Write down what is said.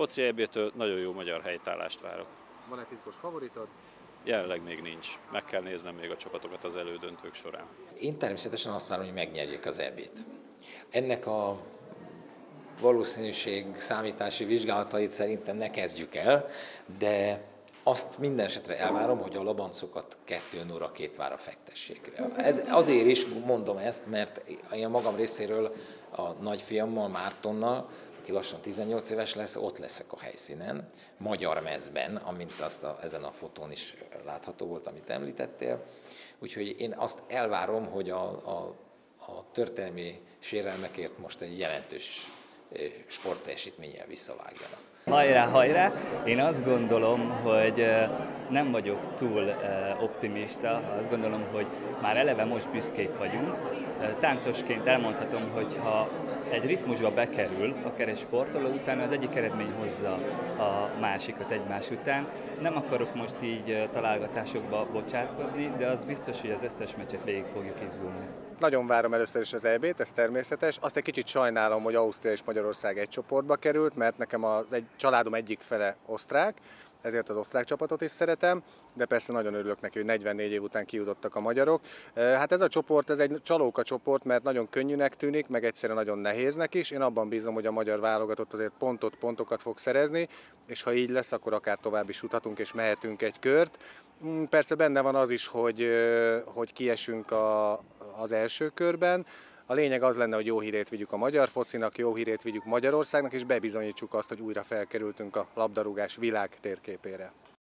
foci EB-től nagyon jó magyar helytállást várok. Van-e titkos favoritod? Jelenleg még nincs. Meg kell néznem még a csapatokat az elődöntők során. Én természetesen azt várom, hogy megnyerjék az EB-t. Ennek a valószínűség számítási vizsgálatait szerintem ne kezdjük el, de azt minden esetre elvárom, hogy a labancokat 2 óra két vára fektessék. Ez, azért is mondom ezt, mert én magam részéről a nagyfiammal, Mártonnal, aki lassan 18 éves lesz, ott leszek a helyszínen, magyar mezben, amint azt a, ezen a fotón is látható volt, amit említettél. Úgyhogy én azt elvárom, hogy a, a, a történelmi sérelmekért most egy jelentős sportteljesítménnyel visszavágjanak. Hajrá, hajrá! Én azt gondolom, hogy nem vagyok túl optimista, azt gondolom, hogy már eleve most büszkék vagyunk. Táncosként elmondhatom, hogy ha egy ritmusba bekerül, akár egy sportoló, utána az egyik eredmény hozza a másikat egymás után. Nem akarok most így találgatásokba bocsátkozni, de az biztos, hogy az összes meccset végig fogjuk izgulni. Nagyon várom először is az EB-t, ez természetes. Azt egy kicsit sajnálom, hogy Ausztria és Magyarország egy csoportba került, mert nekem a egy családom egyik fele osztrák, ezért az osztrák csapatot is szeretem, de persze nagyon örülök neki, hogy 44 év után kijutottak a magyarok. Hát ez a csoport, ez egy csalóka csoport, mert nagyon könnyűnek tűnik, meg egyszerűen nagyon nehéznek is. Én abban bízom, hogy a magyar válogatott azért pontot, pontokat fog szerezni, és ha így lesz, akkor akár tovább is juthatunk és mehetünk egy kört. Mm, persze benne van az is, hogy, hogy kiesünk a, az első körben, a lényeg az lenne, hogy jó hírét vigyük a magyar focinak, jó hírét vigyük Magyarországnak, és bebizonyítsuk azt, hogy újra felkerültünk a labdarúgás világ térképére.